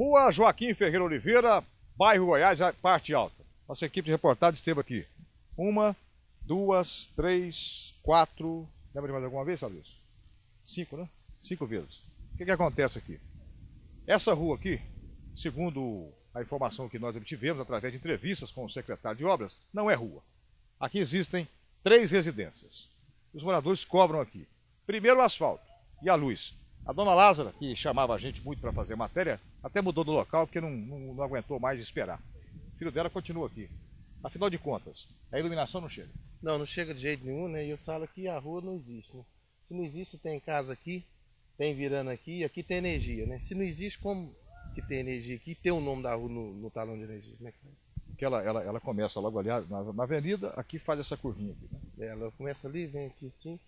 Rua Joaquim Ferreira Oliveira, bairro Goiás, parte alta. Nossa equipe de reportagem esteve aqui. Uma, duas, três, quatro. Lembra de mais alguma vez, Fabrício? Cinco, né? Cinco vezes. O que, que acontece aqui? Essa rua aqui, segundo a informação que nós obtivemos através de entrevistas com o secretário de obras, não é rua. Aqui existem três residências. Os moradores cobram aqui. Primeiro o asfalto e a luz. A dona Lázara, que chamava a gente muito para fazer matéria, até mudou do local porque não, não, não aguentou mais esperar. O filho dela continua aqui. Afinal de contas, a iluminação não chega. Não, não chega de jeito nenhum, né? E eles falam que a rua não existe, né? Se não existe, tem casa aqui, tem virando aqui, e aqui tem energia, né? Se não existe, como que tem energia aqui? Tem o nome da rua no, no talão de energia, como é que faz? Que ela, ela, ela começa logo ali na, na avenida, aqui faz essa curvinha aqui, né? Ela começa ali, vem aqui assim,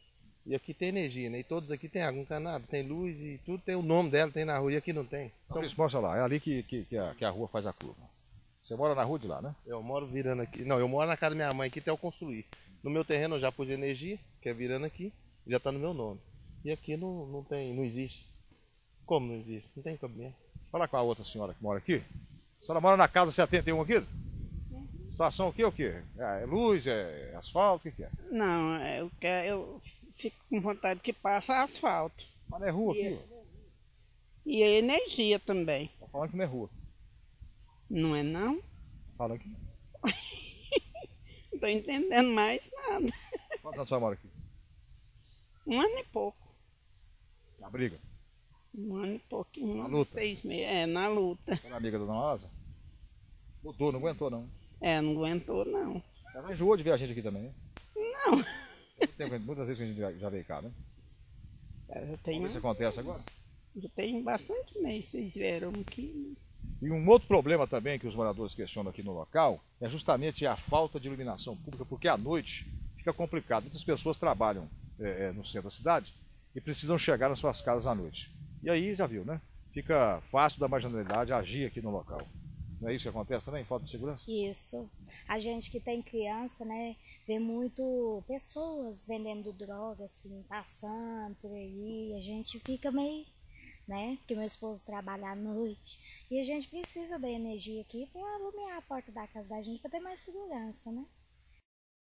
e aqui tem energia, né? E todos aqui tem água encanada, tem luz e tudo tem o nome dela, tem na rua, e aqui não tem. Então, então mostra lá, é ali que, que, que, a, que a rua faz a curva. Você mora na rua de lá, né? Eu moro virando aqui. Não, eu moro na casa da minha mãe aqui até eu construir. No meu terreno eu já pus energia, que é virando aqui, já está no meu nome. E aqui não, não tem, não existe. Como não existe? Não tem cabimento. Fala com a outra senhora que mora aqui. A senhora mora na casa 71 aqui? Situação o que, o que? É luz, é asfalto, o que, que é? Não, eu, quero, eu fico com vontade que passa asfalto. Mas não é rua e aqui? É, e a energia também. Tá falando que não é rua. Não é não? Fala aqui. não tô entendendo mais nada. Quantos anos você mora aqui? Um ano e pouco. Na briga? Um ano e pouquinho. Na luta? Seis meses. É, na luta. Você era amiga da Dona Asa? Mudou, não aguentou não? É, não aguentou não. Ela enjoou de ver a gente aqui também, né? Muitas vezes que a gente já veio cá, né? É, já tem. Isso acontece agora? Já tem bastante mês, vocês vieram aqui. E um outro problema também que os moradores questionam aqui no local é justamente a falta de iluminação pública, porque à noite fica complicado. Muitas pessoas trabalham é, é, no centro da cidade e precisam chegar nas suas casas à noite. E aí, já viu, né? Fica fácil da marginalidade agir aqui no local. Não é isso que acontece também? Falta de segurança? Isso. A gente que tem criança, né, vê muito pessoas vendendo droga, assim, passando por aí. A gente fica meio né? Porque meu esposo trabalha à noite. E a gente precisa da energia aqui para iluminar a porta da casa da gente para ter mais segurança, né?